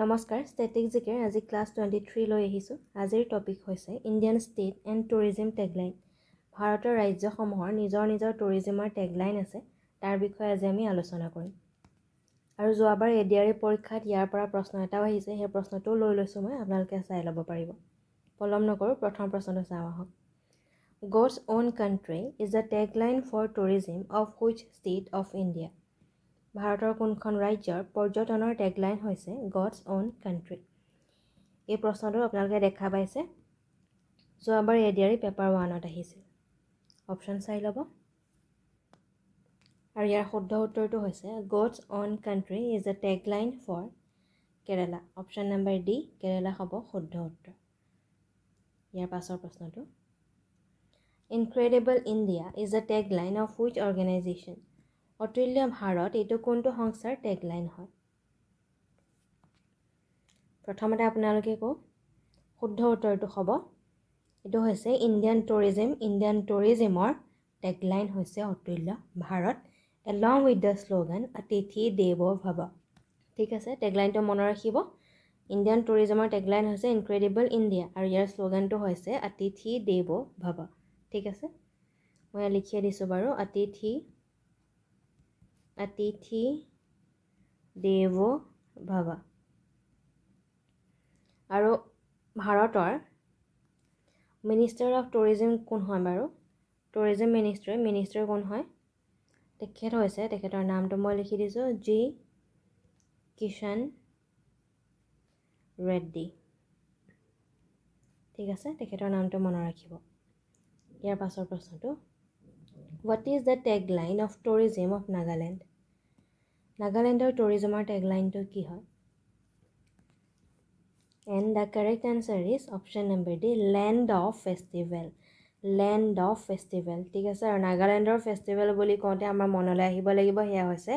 নমস্কাৰ ষ্টেটিক জিকেৰ আজি class twenty three লৈ আহিছোঁ। আজিৰ টপিক হৈছে Indian state and tourism tagline ভাৰতৰ ৰাজ্যসমূহৰ নিজৰ নিজৰ টুৰিজিমৰ টেগলাইন আছে তাৰ বিষয়ে আজি আমি আলোচনা কৰিম। আৰু যোৱাবাৰ এ ডি আৰ ই পৰীক্ষাত ইয়াৰ পৰা প্ৰশ্ন এটাও আহিছে সেই প্ৰশ্নটোও লৈ লৈছোঁ মই আপোনালোকে চাই ল'ব পাৰিব। পলম নকৰোঁ প্ৰথম প্ৰশ্নটো চাওঁ আহক। God's own country is the tagline for tourism of which state of India ভাৰতৰ কোনখন ৰাজ্যৰ পৰ্যটনৰ টেগলাইন হৈছে গডছ অ'ন কাণ্ট্ৰি এই প্ৰশ্নটো আপোনালোকে দেখা পাইছে। যোৱাবাৰ A D R E paper ওৱানত আহিছিল। অপশ্যন চাই ল'ব। আৰু ইয়াৰ শুদ্ধ উত্তৰটো হৈছে God's own country is a tagline for Kerala option number D Kerala হ'ব শুদ্ধ উত্তৰ। ইয়াৰ পাছৰ প্ৰশ্নটো incredible India is a tagline of which organization অতুল্য Bharat এইটো কোনটো সংস্থাৰ টেগলাইন হয়? প্ৰথমতে আপোনালোকে কওক শুদ্ধ উত্তৰটো হ'ব। এইটো হৈছে ইণ্ডিয়ান টুৰিজিম ইণ্ডিয়ান টুৰিজিমৰ টেগলাইন হৈছে অতুল্য Bharat along with the slogan অতিথি দেৱ ভৱ ঠিক আছে টেগলাইনটো মনত ৰাখিব। ইণ্ডিয়ান টুৰিজিমৰ টেগলাইন হৈছে ইনক্ৰেডিবল ইণ্ডিয়া আৰু ইয়াৰ শ্লোগানটো হৈছে অতিথি দেৱ ভৱ ঠিক আছে? মই লিখিয়ে দিছোঁ বাৰু অতিথি অতিথি দেৱ ভৱ আৰু ভাৰতৰ মিনিষ্টাৰ অফ টুৰিজিম কোন হয় বাৰু? টুৰিজিম মিনিষ্টাৰ মিনিষ্টাৰ কোন হয়? তেখেত হৈছে তেখেতৰ নামটো মই লিখি দিছোঁ জি কিষাণ ৰেড্ডি। ঠিক আছে তেখেতৰ নামটো মনত ৰাখিব। ইয়াৰ পাছৰ প্ৰশ্নটো what is the tag line of tourism of Nagaland নাগালেণ্ডৰ টুৰিজিমৰ টেগলাইনটো কি হয়? And the correct answer is option number D land of festival land of festival ঠিক আছে? আৰু নাগালেণ্ডৰ ফেষ্টিভেল বুলি কওঁতে আমাৰ মনলৈ আহিব লাগিব সেয়া হৈছে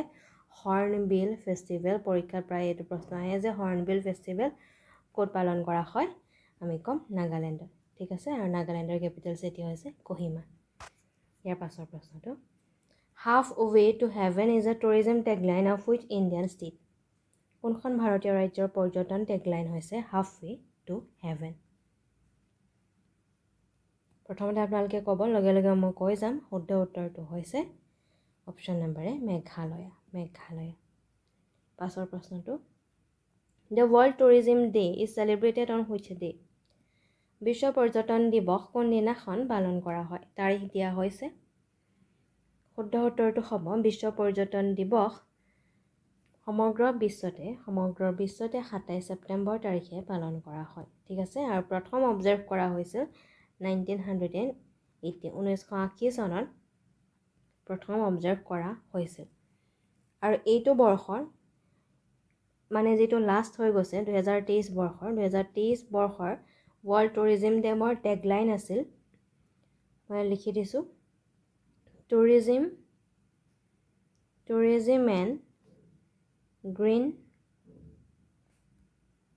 হৰ্ণবিল ফেষ্টিভেল পৰীক্ষাত প্ৰায় এইটো প্ৰশ্ন আহে যে হৰ্ণবিল ফেষ্টিভেল ক'ত পালন কৰা হয়? আমি ক'ম নাগালেণ্ডত ঠিক আছে? আৰু নাগালেণ্ডৰ কেপিটেল চিটি হৈছে কহিমা। ইয়াৰ পাছৰ প্ৰশ্নটো। Half way to heaven is a tourism tagline of which Indian state কোনখন ভাৰতীয় ৰাজ্যৰ পৰ্যটন টেগলাইন হৈছে হাফ ৱে টু হেভেন প্ৰথমতে আপোনালোকে ক'ব লগে লগে মই কৈ যাম। শুদ্ধ উত্তৰটো হৈছে অপশ্যন নম্বৰ মেঘালয়া। মেঘালয়া। পাছৰ প্ৰশ্নটো the world tourism day is celebrated on which day বিশ্ব পৰ্যটন দিৱস কোনদিনাখন পালন কৰা হয়? তাৰিখ দিয়া হৈছে শুদ্ধ উত্তৰটো হ'ব বিশ্ব পৰ্যটন দিৱস সমগ্ৰ বিশ্বতে সমগ্ৰ বিশ্বতে সাতাইছ ছেপ্টেম্বৰ তাৰিখে পালন কৰা হয়। ঠিক আছে? আৰু প্ৰথম অবজাৰ্ভ কৰা হৈছিল নাইনটিন হাণ্ড্ৰেড এণ্ড এইটি ঊনৈছশ আশী চনত প্ৰথম অবজাৰ্ভ কৰা হৈছিল। আৰু এইটো বৰ্ষৰ মানে যিটো লাষ্ট হৈ গৈছে দুহেজাৰ তেইছ বৰ্ষৰ দুহেজাৰ তেইছ বৰ্ষৰ ৱৰ্ল্ড টুৰিজিম ডেমৰ টেগলাইন আছিল মই লিখি দিছোঁ tourism tourism and green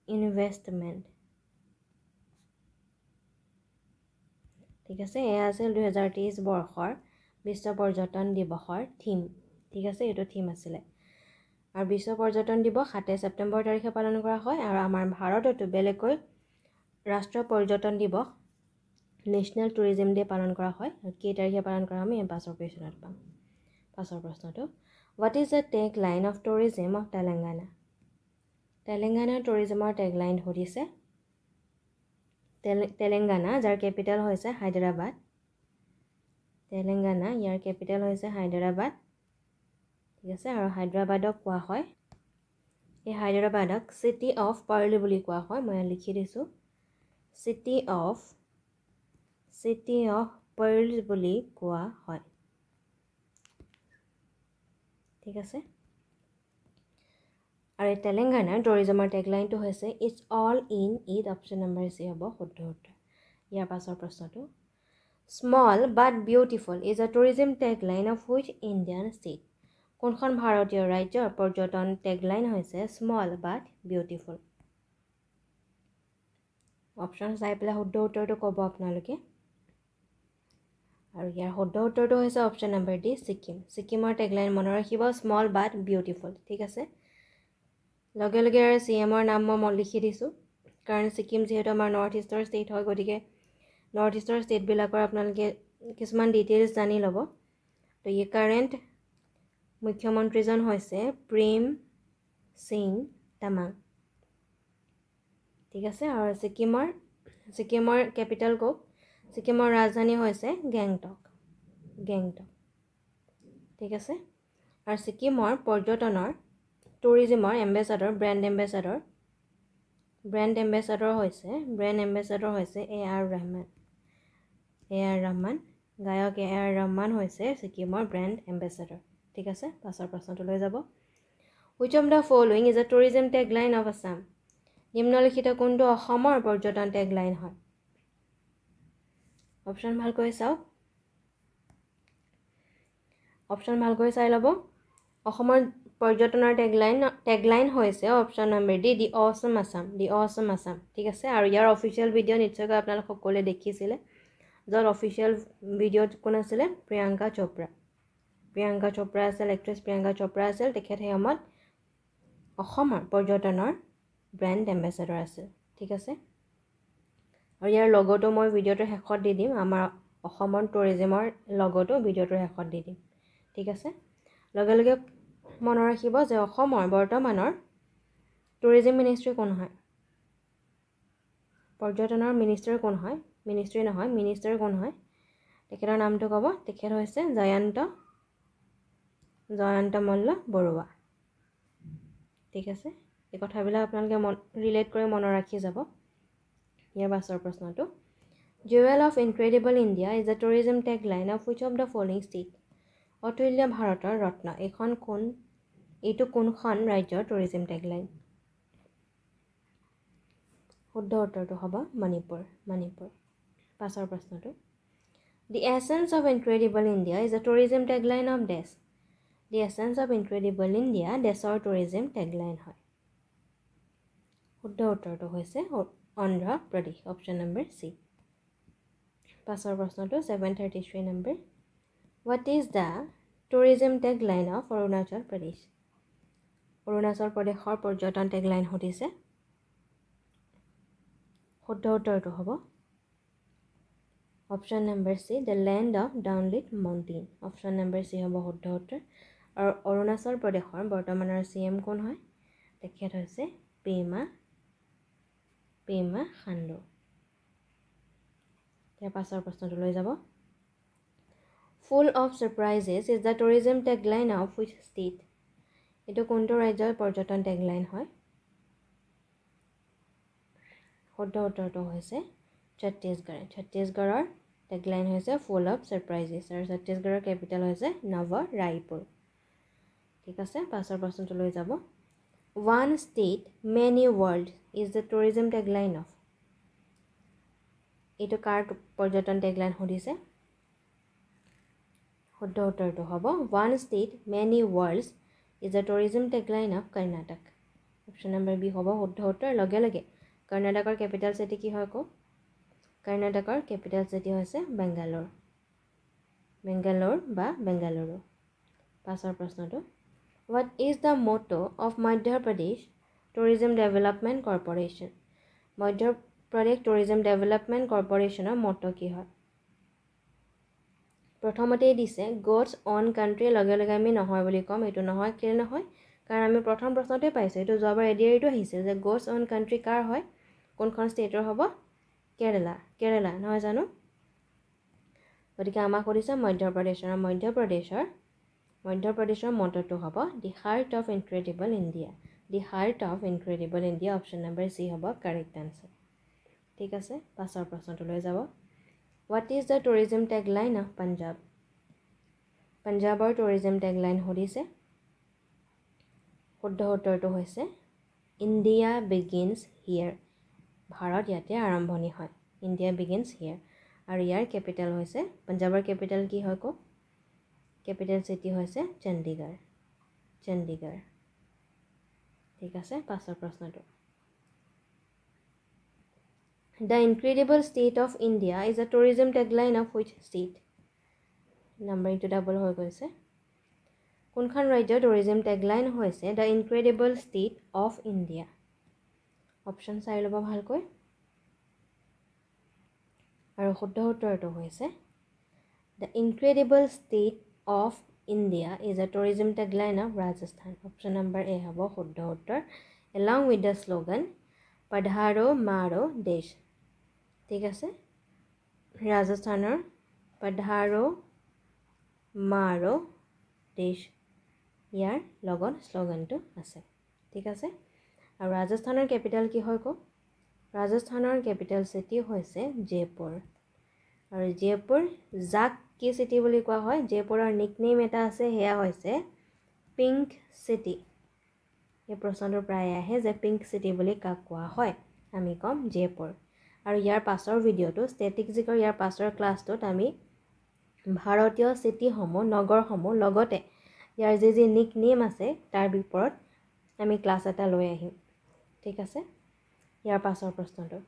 investment ঠিক আছে এয়া আছিল দুহেজাৰ তেইছ বৰ্ষৰ বিশ্ব পৰ্যটন দিৱসৰ থিম ঠিক আছে এইটো থিম আছিলে। আৰু বিশ্ব পৰ্যটন দিৱস সাতাইছ ছেপ্টেম্বৰ তাৰিখে পালন কৰা হয় আৰু আমাৰ ভাৰততো বেলেগকৈ ৰাষ্ট্ৰীয় পৰ্যটন দিৱস নেশ্যনেল টুৰিজিম ডে পালন কৰা হয়। আৰু কেই তাৰিখে পালন কৰা আমি পাছৰ কুৱেশ্যনত পাম। পাছৰ প্ৰশ্নটো what is the tag line of tourism of Telangana তেলেংগানাৰ টুৰিজিমৰ টেগ লাইন সুধিছে তেলেংগানা যাৰ কেপিটেল হৈছে হায়দৰাবাদ। তেলেংগানা ইয়াৰ কেপিটেল হৈছে হায়দৰাবাদ। ঠিক আছে আৰু হায়দৰাবাদক কোৱা হয়। এই হায়দৰাবাদক চিটি অফ পাৰ্লি বুলি কোৱা হয় মই লিখি দিছোঁ। City of city of pearls বুলি কোৱা হয়। ঠিক আছে? আৰু তেলেংগানাৰ টুৰিজমৰ টেগলাইনটো হৈছে it's all in it option number C হ'ব শুদ্ধ উত্তৰ। ইয়াৰ পাছৰ প্ৰশ্নটো small but beautiful is a tourism tagline of which Indian state কোনখন ভাৰতীয় ৰাজ্যৰ পৰ্যটন টেগলাইন হৈছে স্মল বাট বিউটিফুল অপশ্যন চাই পেলাই শুদ্ধ উত্তৰটো ক'ব আপোনালোকে। আৰু ইয়াৰ শুদ্ধ উত্তৰটো হৈছে অপশ্যন নম্বৰ ডি ছিকিম ছিকিমৰ টেগলাইন মনত ৰাখিব স্মল বাট বিউটিফুল ঠিক আছে? লগে লগে আৰু চি এমৰ নাম মই লিখি দিছোঁ কাৰণ ছিকিম যিহেতু আমাৰ নৰ্থ ইষ্টৰ ষ্টেট হয় গতিকে নৰ্থ ইষ্টৰ ষ্টেটবিলাকৰ আপোনালোকে কিছুমান ডিটেইলছ জানি ল'ব। তো ই কাৰেণ্ট মুখ্যমন্ত্ৰীজন হৈছে প্ৰেম সিং তামাং ঠিক আছে? আৰু ছিকিমৰ ছিকিমৰ কেপিটেল কওক? ছিকিমৰ ৰাজধানী হৈছে গেংটক গেংটক। ঠিক আছে? আৰু ছিকিমৰ পৰ্যটনৰ টুৰিজিমৰ ambassador brand ambassador brand ambassador হৈছে ব্ৰেণ্ড এম্বেচাডৰ হৈছে A R Rahman A R Rahman গায়ক এ আৰ ৰহমান হৈছে ছিকিমৰ ব্ৰেণ্ড এম্বেচাডৰ ঠিক আছে? পাছৰ প্ৰশ্নটো লৈ যাব। Which of the following is a tourism tag line of Assam নিম্নলিখিত কোনটো অসমৰ পৰ্যটন টেগ লাইন হয়? অপশ্যন ভালকৈ চাওক অপশ্যন ভালকৈ চাই ল'ব। অসমৰ পৰ্যটনৰ টেগলাইন টেগলাইন হৈছে option number D the Asom Assam the Asom Assam ঠিক আছে? আৰু ইয়াৰ অফিচিয়েল ভিডিঅ' নিশ্চয়কৈ আপোনালোক সকলোৱে দেখিছিলে য'ত অফিচিয়েল ভিডিঅ'ত কোন আছিলে? প্ৰিয়ংকা চোপ্ৰা। প্ৰিয়ংকা চোপ্ৰা আছিল এক্ট্ৰেছ প্ৰিয়ংকা চোপ্ৰা আছিল তেখেত সেই সময়ত অসমৰ পৰ্যটনৰ ব্ৰেণ্ড এম্বেচাডৰ আছিল ঠিক আছে? আৰু ইয়াৰ লগতো মই ভিডিঅ'টোৰ শেষত দি দিম। আমাৰ অসমৰ টুৰিজিমৰ লগতো ভিডিঅ'টোৰ শেষত দি দিম। ঠিক আছে? লগে লগে মনত ৰাখিব যে অসমৰ বৰ্তমানৰ টুৰিজিম মিনিষ্ট্ৰী কোন হয়? পৰ্যটনৰ মিনিষ্টাৰ কোন হয়? মিনিষ্ট্ৰী নহয় মিনিষ্টাৰ কোন হয়? তেখেতৰ নামটো ক'ব। তেখেত হৈছে জয়ন্ত জয়ন্ত মল্ল বৰুৱা। ঠিক আছে? এই কথাবিলাক আপোনালোকে মন ৰিলেট কৰি মনত ৰাখি যাব। ইয়াৰ পাছৰ প্ৰশ্নটো jewel of incredible India is a tourism tag line of which of the following state অতুল্য ভাৰতৰ ৰত্ন এইখন কোন এইটো কোনখন ৰাজ্যৰ টুৰিজিম টেগলাইন শুদ্ধ উত্তৰটো হ'ব মণিপুৰ মণিপুৰ। পাছৰ প্ৰশ্নটো the essence of incredible India is a tourism tagline of this the essence of incredible India ডেছৰ tourism tagline হয়। শুদ্ধ উত্তৰটো হৈছে Andhra Pradesh option number C পাছৰ প্ৰশ্নটো seven thirty three number what is the tourism tag line of Arunachal Pradesh Arunachal প্ৰদেশৰ পৰ্যটন tag line সুধিছে। শুদ্ধ উত্তৰটো হ'ব। Option number C the land of dawn lit mountain option number C হ'ব শুদ্ধ উত্তৰ। আৰু অৰুণাচল প্ৰদেশৰ বৰ্তমানৰ চি এম কোন হয়? তেখেত হৈছে পেমা পেমা খাণ্ডু। ইয়াৰ পাছৰ প্ৰশ্নটো লৈ যাব। Full of surprises is the tourism tagline of which state এইটো কোনটো ৰাজ্যৰ পৰ্যটন টেগলাইন হয়? শুদ্ধ উত্তৰটো হৈছে ছত্তীশগড়। ছত্তীশগড়ৰ টেগলাইন হৈছে ফুল অফ ছাৰপ্ৰাইজেছ আৰু ছত্তীশগড়ৰ কেপিটেল হৈছে নৱ ৰায়পুৰ ঠিক আছে পাছৰ প্ৰশ্নটো লৈ যাব। One state many world is the tourism tagline of এইটো কাৰ পৰ্যটন টেগলাইন সুধিছে? শুদ্ধ উত্তৰটো হ'ব। One state many worlds is the tourism tagline of Karnataka option number B হ'ব শুদ্ধ উত্তৰ। লগে লগে কৰ্ণাটকৰ কেপিটেল চিটি কি হয় কওক? কৰ্ণাটকৰ কেপিটেল চিটি হৈছে বেংগালোৰ বেংগালোৰ বা বেংগালুৰু পাছৰ প্ৰশ্নটো। What is the motto of Madhya Pradesh tourism development corporation মধ্য প্ৰদেশ টুৰিজিম ডেভেলপমেণ্ট কৰ্পৰেশ্যনৰ মটো কি হয়? প্ৰথমতেই দিছে গডছ অন কাণ্ট্ৰি লগে লগে আমি নহয় বুলি ক'ম। এইটো নহয় কেলৈ নহয়? কাৰণ আমি প্ৰথম প্ৰশ্নতে পাইছোঁ এইটো যোৱাবাৰ এ ডি আৰিটো আহিছিল যে গডছ অন কাণ্ট্ৰি কাৰ হয়? কোনখন ষ্টেটৰ হ'ব? কেৰেলা কেৰেলা নহয় জানো? গতিকে আমাক সুধিছে মধ্যপ্ৰদেশৰ মধ্যপ্ৰদেশৰ মধ্যপ্ৰদেশৰ মটটো হ'ব। The heart of incredible India the heart of incredible India option number C হ'ব কাৰেক্ট আনচাৰ ঠিক আছে পাছৰ প্ৰশ্নটো লৈ যাব। What is the tourism tag line of Punjab পাঞ্জাৱৰ টুৰিজিম টেগ লাইন সুধিছে শুদ্ধ উত্তৰটো হৈছে ইণ্ডিয়া বিগিনছ হিয়েৰ ভাৰত ইয়াতে আৰম্ভণি হয়। ইণ্ডিয়া বিগিনছ হিয়েৰ আৰু ইয়াৰ কেপিটেল হৈছে পাঞ্জাৱৰ কেপিটেল কি হয় কওক? কেপিটেল চিটি হৈছে চণ্ডীগড়। চণ্ডীগড়। ঠিক আছে পাছৰ প্ৰশ্নটো। The incredible state of India is a tourism tagline of which state নাম্বাৰিংটো double হৈ গৈছে। কোনখন ৰাজ্যৰ টুৰিজিম টেগলাইন হৈছে the incredible state of India option চাই ল'ব ভালকৈ। আৰু শুদ্ধ উত্তৰটো হৈছে the incredible state of India is a tourism tagline of Rajasthan option number A হ'ব শুদ্ধ উত্তৰ। এলং উইথ দ্য শ্লোগান পধাৰো মাৰো দেশ ঠিক আছে? ৰাজস্থানৰ পধাৰো মাৰো দেশ ইয়াৰ লগত শ্লোগানটো আছে। ঠিক আছে? আৰু ৰাজস্থানৰ কেপিটেল কি হয় কওক? ৰাজস্থানৰ কেপিটেল চিটি হৈছে জয়পুৰ আৰু জয়পুৰ যাক কি চিটি বুলি কোৱা হয় জয়পুৰৰ নিকনেম এটা আছে সেয়া হৈছে পিংক চিটি এই প্ৰশ্নটো প্ৰায় আহে যে পিংক চিটি বুলি কাক কোৱা হয় আমি ক'ম জয়পুৰ আৰু ইয়াৰ পাছৰ ভিডিঅ'টো ষ্টেটিক্সিকৰ ইয়াৰ পাছৰ ক্লাছটোত আমি ভাৰতীয় চিটিসমূহ নগৰসমূহ লগতে ইয়াৰ যি যি নিক নেম আছে তাৰ বিপৰত আমি ক্লাছ এটা লৈ আহিম। ঠিক আছে? ইয়াৰ পাছৰ প্ৰশ্নটো।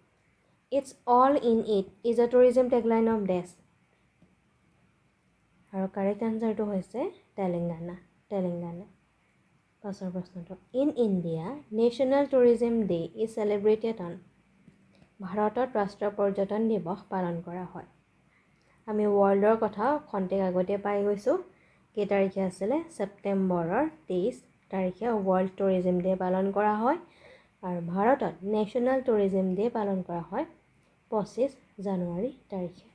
It's all in it is a tourism tagline of ডেছ আৰু কাৰেক্ট এনচাৰটো হৈছে তেলেংগানা তেলেংগানা। পাছৰ প্ৰশ্নটো in India national tourism day is celebrated on ভাৰতত ৰাষ্ট্ৰীয় পৰ্যটন দিৱস পালন কৰা হয়। আমি ৱৰ্ল্ডৰ কথা খন্তেক আগতে পাই গৈছোঁ। কেই তাৰিখে আছিলে? ছেপ্টেম্বৰৰ তেইছ তাৰিখে ৱৰ্ল্ড টুৰিজিম ডে পালন কৰা হয় আৰু ভাৰতত নেশ্যনেল টুৰিজিম ডে পালন কৰা হয় পঁচিছ জানুৱাৰী তাৰিখে।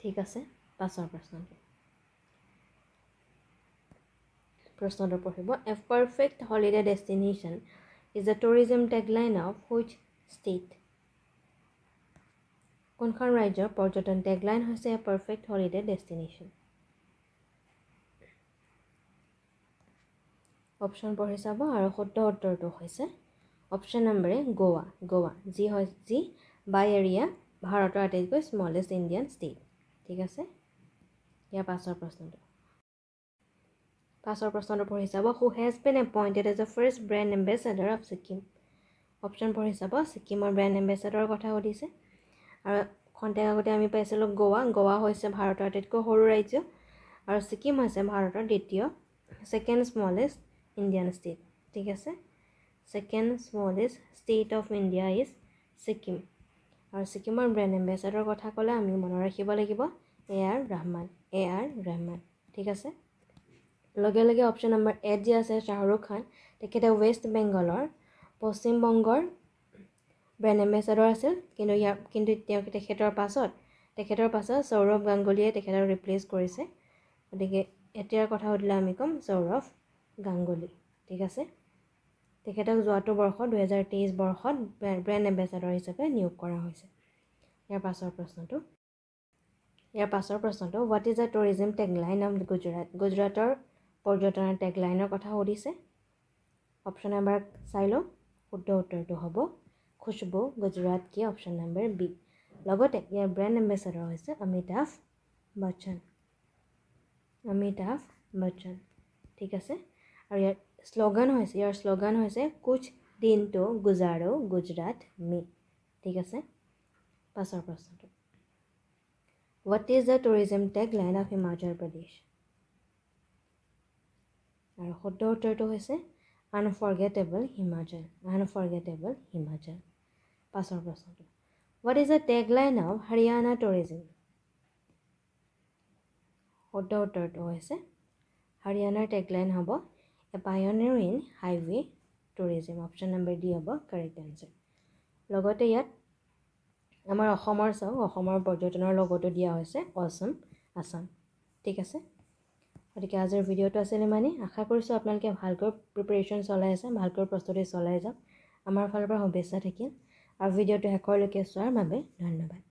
ঠিক আছে। পাছৰ প্ৰশ্নটো। প্ৰশ্নটো পঢ়িব a perfect holiday destination is a tourism tagline of which state কোনখন ৰাজ্যৰ পৰ্যটন টেগলাইন হৈছে a perfect holiday destination option পঢ়ি চাব আৰু শুদ্ধ উত্তৰটো হৈছে অপশ্যন নম্বৰ গোৱা গোৱা যি হয় যি বাই এৰিয়া ভাৰতৰ আটাইতকৈ স্মলেষ্ট ইণ্ডিয়ান ষ্টেট ঠিক আছে? ইয়াৰ পাছৰ প্ৰশ্নটো পাছৰ প্ৰশ্নটো পঢ়ি চাব who has been appointed as a first brand ambassador of Sikkim option পঢ়ি চাব ছিকিমৰ ব্ৰেণ্ড এম্বেচাডাৰৰ কথা সুধিছে আৰু খন্তেক আগতে আমি পাইছিলোঁ গোৱা গোৱা হৈছে ভাৰতৰ আটাইতকৈ সৰু ৰাজ্য আৰু ছিকিম হৈছে ভাৰতৰ দ্বিতীয় ছেকেণ্ড স্মলেষ্ট ইণ্ডিয়ান ষ্টেট ঠিক আছে second smallest state of India is Sikkim আৰু ছিকিমৰ ব্ৰেণ্ড এম্বেচাডৰ কথা ক'লে আমি মনত ৰাখিব লাগিব A R Rahman A R Rahman ঠিক আছে? লগে লগে অপশ্যন নম্বৰ এড যি আছে শ্বাহৰুখ খান তেখেতে ৱেষ্ট বেংগলৰ পশ্চিমবংগৰ ব্ৰেণ্ড এম্বেচাডৰ আছিল। কিন্তু ইয়াৰ কিন্তু তেওঁ তেখেতৰ পাছত তেখেতৰ পাছত সৌৰভ গাংগুলীয়ে তেখেতক ৰিপ্লেচ কৰিছে। গতিকে এতিয়াৰ কথা সুধিলে আমি ক'ম সৌৰভ গাংগুলী ঠিক আছে? তেখেতক যোৱাটো বৰ্ষত দুহেজাৰ তেইছ বৰ্ষত ব্ৰেণ্ড এম্বেচাডৰ হিচাপে নিয়োগ কৰা হৈছে। ইয়াৰ পাছৰ প্ৰশ্নটো। ইয়াৰ পাছৰ প্ৰশ্নটো what is a tourism tagline of Gujarat গুজৰাটৰ পৰ্যটনৰ টেগলাইনৰ কথা সুধিছে। অপশ্যন নম্বৰ চাই লওঁ। শুদ্ধ উত্তৰটো হ'ব খুচবু গুজৰাট কি অপশ্যন নম্বৰ বি লগতে ইয়াৰ ব্ৰেণ্ড এম্বেচাডৰ হৈছে অমিতাভ বচ্চন অমিতাভ বচ্চন ঠিক আছে? আৰু ইয়াৰ শ্লোগান হৈছে ইয়াৰ শ্লোগান হৈছে কুচ দিনটো গুজাৰো গুজৰাট মি ঠিক আছে? পাছৰ প্ৰশ্নটো। What is the tourism tag line of Himachal Pradesh আৰু শুদ্ধ উত্তৰটো হৈছে আনফৰগেটেবল হিমাচল আনফৰগেটেবল হিমাচল পাছৰ প্ৰশ্নটো। What is the tag line of Haryana tourism শুদ্ধ উত্তৰটো হৈছে হাৰিয়ানাৰ টেগলাইন হ'ব a pioneer in highway tourism option number D হ'ব কাৰেক্ট এনচাৰ লগতে ইয়াত আমাৰ অসমৰ চাওক অসমৰ পৰ্যটনৰ লগতো দিয়া হৈছে অসম আছাম ঠিক আছে? গতিকে আজিৰ ভিডিঅ'টো আছিলে মানে আশা কৰিছোঁ আপোনালোকে ভালকৈ প্ৰিপেৰেশ্যন চলাই আছে ভালকৈ প্ৰস্তুতি চলাই যাওক। আমাৰ ফালৰ পৰা শুভেচ্ছা থাকিল। আৰু ভিডিঅ'টো শেষৰলৈকে চোৱাৰ বাবে ধন্যবাদ।